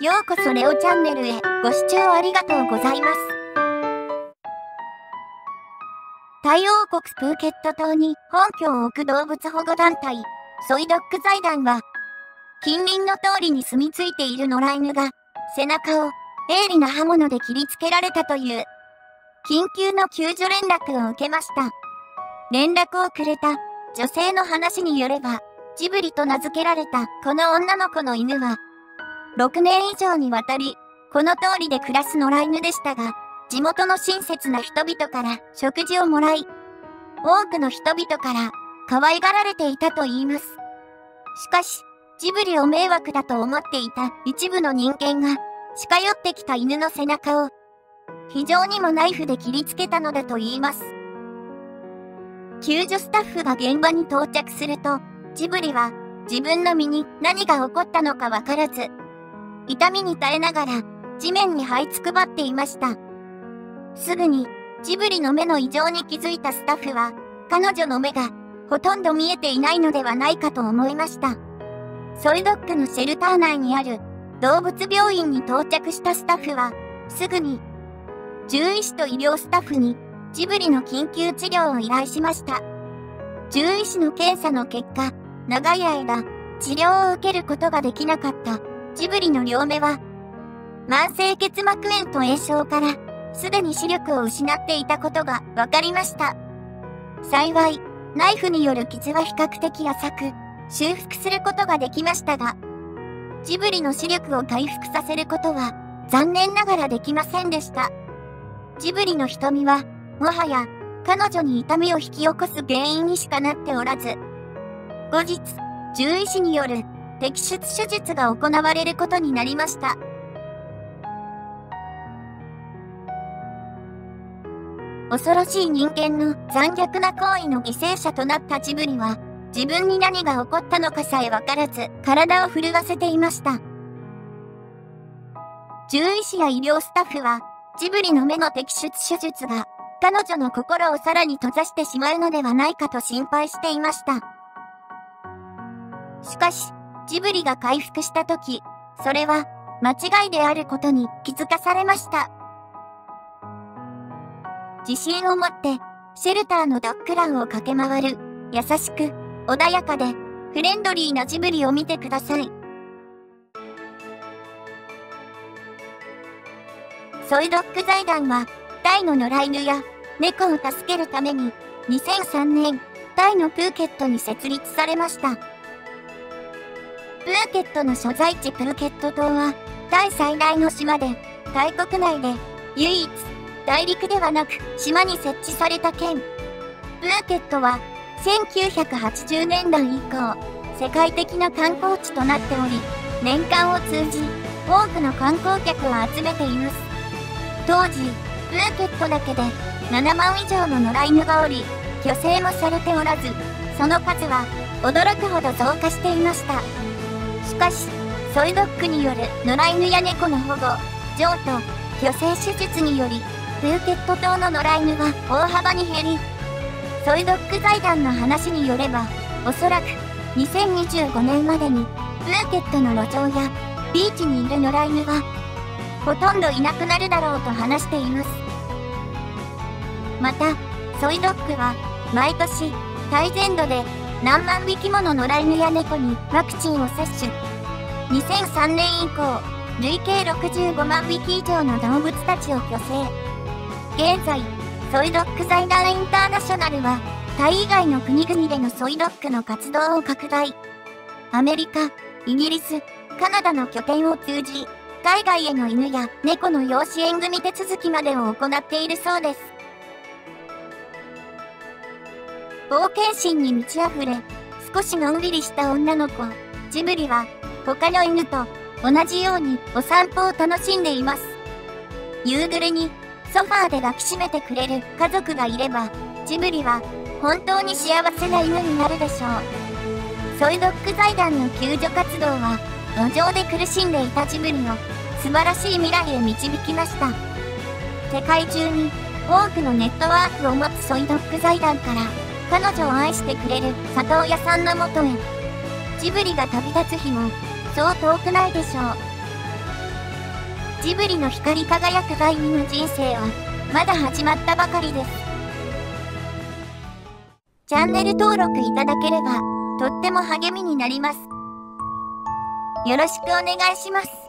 ようこそレオチャンネルへご視聴ありがとうございます。太王国プーケット島に本拠を置く動物保護団体、ソイドッグ財団は、近隣の通りに住み着いている野良犬が、背中を鋭利な刃物で切りつけられたという、緊急の救助連絡を受けました。連絡をくれた女性の話によれば、ジブリと名付けられたこの女の子の犬は、6年以上にわたり、この通りで暮らす野良犬でしたが、地元の親切な人々から食事をもらい、多くの人々から可愛がられていたと言います。しかし、ジブリを迷惑だと思っていた一部の人間が、近寄ってきた犬の背中を、非常にもナイフで切りつけたのだと言います。救助スタッフが現場に到着すると、ジブリは自分の身に何が起こったのかわからず、痛みに耐えながら地面に這いつくばっていました。すぐにジブリの目の異常に気づいたスタッフは彼女の目がほとんど見えていないのではないかと思いました。ソイドッグのシェルター内にある動物病院に到着したスタッフはすぐに獣医師と医療スタッフにジブリの緊急治療を依頼しました。獣医師の検査の結果、長い間治療を受けることができなかったジブリの両目は、慢性結膜炎と炎症から、すでに視力を失っていたことが分かりました。幸い、ナイフによる傷は比較的浅く、修復することができましたが、ジブリの視力を回復させることは、残念ながらできませんでした。ジブリの瞳は、もはや、彼女に痛みを引き起こす原因にしかなっておらず、後日、獣医師による摘出手術が行われることになりました。恐ろしい人間の残虐な行為の犠牲者となったジブリは、自分に何が起こったのかさえわからず、体を震わせていました。獣医師や医療スタッフは、ジブリの目の摘出手術が、彼女の心をさらに閉ざしてしまうのではないかと心配していました。しかし、ジブリが回復した時、それは間違いであることに気づかされました。自信を持ってシェルターのドッグランを駆け回る優しく穏やかでフレンドリーなジブリを見てください。ソイドッグ財団はタイの野良犬や猫を助けるために2003年タイのプーケットに設立されました。プーケットの所在地プーケット島は、タイ最大の島で、タイ国内で唯一、大陸ではなく島に設置された県。プーケットは、1980年代以降、世界的な観光地となっており、年間を通じ、多くの観光客を集めています。当時、プーケットだけで7万以上の野良犬がおり、去勢もされておらず、その数は驚くほど増加していました。しかし、ソイドッグによる野良犬や猫の保護、譲渡、去勢手術により、プーケット島の野良犬は大幅に減り、ソイドッグ財団の話によれば、おそらく2025年までに、プーケットの路上やビーチにいる野良犬は、ほとんどいなくなるだろうと話しています。また、ソイドッグは、毎年、タイ全土で何万匹もの野良犬や猫にワクチンを接種。2003年以降、累計65万匹以上の動物たちを去勢。現在、ソイドッグ財団インターナショナルは、タイ以外の国々でのソイドッグの活動を拡大。アメリカ、イギリス、カナダの拠点を通じ、海外への犬や猫の養子縁組手続きまでを行っているそうです。冒険心に満ち溢れ、少しのんびりした女の子、ジブリは、他の犬と同じようにお散歩を楽しんでいます。夕暮れにソファーで抱きしめてくれる家族がいれば、ジブリは本当に幸せな犬になるでしょう。ソイドッグ財団の救助活動は、路上で苦しんでいたジブリを素晴らしい未来へ導きました。世界中に多くのネットワークを持つソイドッグ財団から、彼女を愛してくれる里親さんのもとへ。ジブリが旅立つ日も、そう遠くないでしょう。ジブリの光り輝く第二の人生は、まだ始まったばかりです。チャンネル登録いただければ、とっても励みになります。よろしくお願いします。